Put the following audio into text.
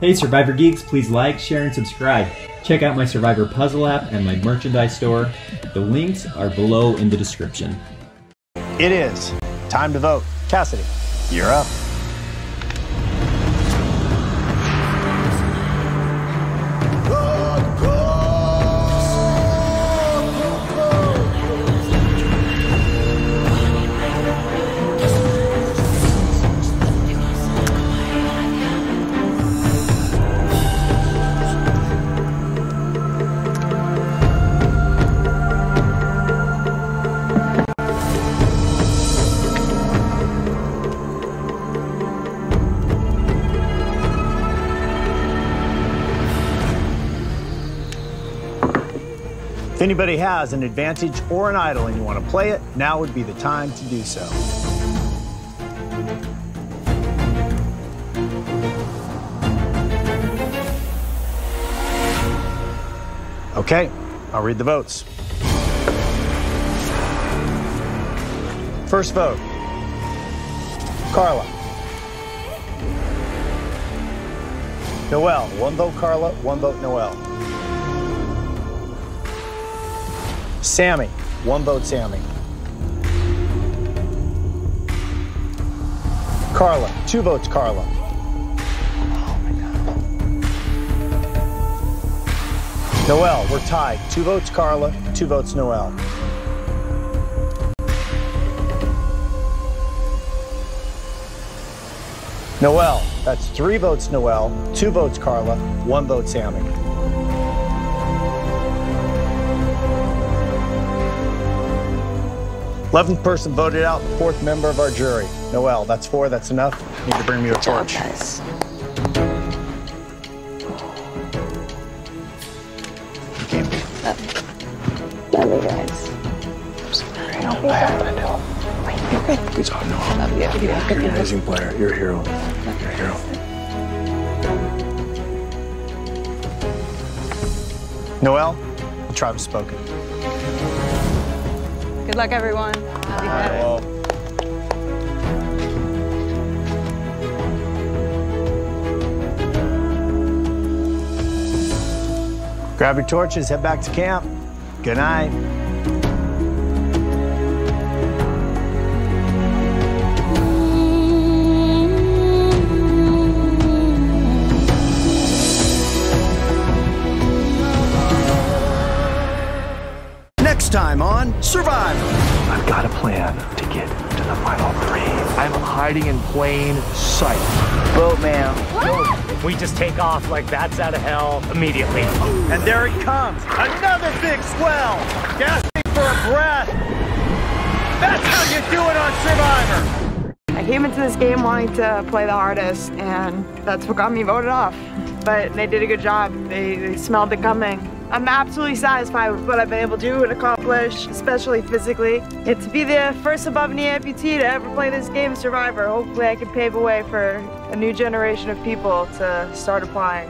Hey Survivor Geeks, please like, share, and subscribe. Check out my Survivor Puzzle app and my merchandise store. The links are below in the description. It is time to vote. Cassidy, you're up. If anybody has an advantage or an idol and you want to play it, now would be the time to do so. Okay, I'll read the votes. First vote Karla. Noelle. One vote Karla, one vote Noelle. Sammy. One vote Sammy. Karla. Two votes Karla. Noelle, we're tied. Two votes Karla, two votes Noelle. Noelle, that's three votes Noelle, two votes Karla, one vote Sammy. Eleventh person voted out, the fourth member of our jury. Noelle, that's four, that's enough. You need to bring me a torch. guys. Love you guys. I know. I know. You're Good job, Noah. Love you. You're an amazing player. You're a hero. You're a hero. Noelle, the tribe has spoken. Good luck, everyone. Better. Grab your torches, head back to camp. Good night. Next time on Survivor. I've got a plan to get to the final three. I'm hiding in plain sight. We just take off like that's out of hell immediately. And there it comes. Another big swell. Gasping for a breath. That's how you do it on Survivor. I came into this game wanting to play the hardest, and that's what got me voted off. But they did a good job. They, they smelled it coming. I'm absolutely satisfied with what I've been able to do and accomplish, especially physically. And to be the first above knee amputee to ever play this game, Survivor, hopefully I can pave a way for a new generation of people to start applying.